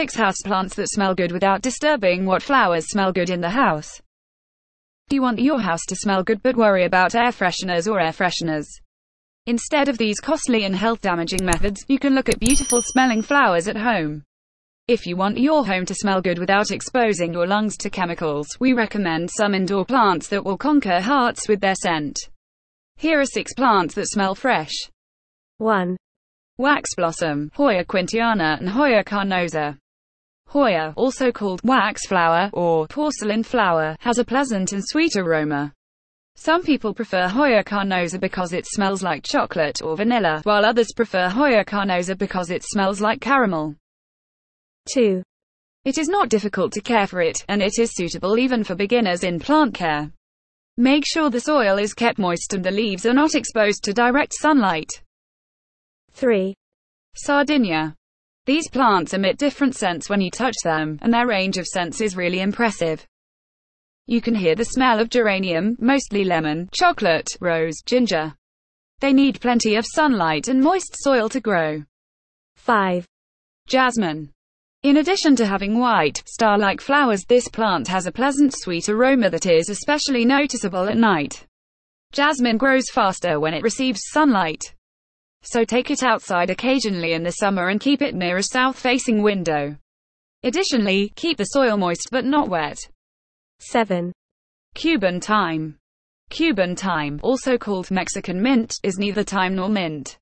6 houseplants that smell good without disturbing what flowers smell good in the house. Do you want your house to smell good but worry about air fresheners or air fresheners? Instead of these costly and health-damaging methods, you can look at beautiful smelling flowers at home. If you want your home to smell good without exposing your lungs to chemicals, we recommend some indoor plants that will conquer hearts with their scent. Here are six plants that smell fresh. 1. Wax blossom, Hoya kentiana and Hoya carnosa. Hoya, also called wax flower or porcelain flower, has a pleasant and sweet aroma. Some people prefer Hoya carnosa because it smells like chocolate or vanilla, while others prefer Hoya carnosa because it smells like caramel. 2. It is not difficult to care for it, and it is suitable even for beginners in plant care. Make sure the soil is kept moist and the leaves are not exposed to direct sunlight. 3. Sardinia. These plants emit different scents when you touch them, and their range of scents is really impressive. You can hear the smell of geranium, mostly lemon, chocolate, rose, ginger. They need plenty of sunlight and moist soil to grow. 5. Jasmine. In addition to having white, star-like flowers, this plant has a pleasant sweet aroma that is especially noticeable at night. Jasmine grows faster when it receives sunlight. So take it outside occasionally in the summer and keep it near a south-facing window. Additionally, keep the soil moist but not wet. 7. Cuban thyme. Cuban thyme, also called Mexican mint, is neither thyme nor mint.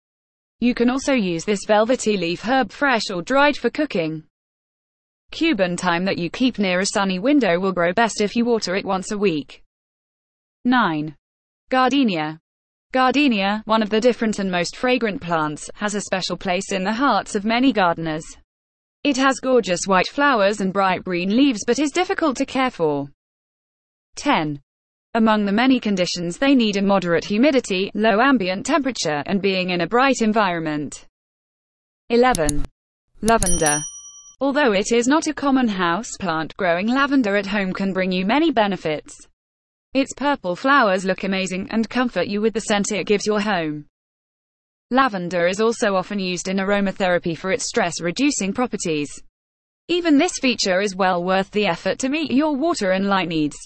You can also use this velvety leaf herb fresh or dried for cooking. Cuban thyme that you keep near a sunny window will grow best if you water it once a week. 9. Gardenia. Gardenia, one of the different and most fragrant plants, has a special place in the hearts of many gardeners. It has gorgeous white flowers and bright green leaves but is difficult to care for. 10. Among the many conditions they need a moderate humidity, low ambient temperature, and being in a bright environment. 11. Lavender. Although it is not a common house plant, growing lavender at home can bring you many benefits. Its purple flowers look amazing, and comfort you with the scent it gives your home. Lavender is also often used in aromatherapy for its stress-reducing properties. Even this feature is well worth the effort to meet your water and light needs.